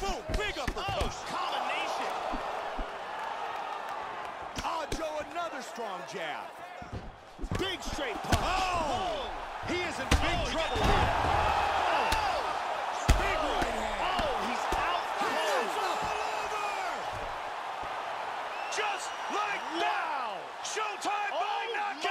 Boom, big uppercut. Oh, combination. Ajo, another strong jab. Big straight punch. Oh! He is in big oh, trouble here. Oh. Big right hand. Oh, he's out cold. Just like now. that. Showtime by oh knockout.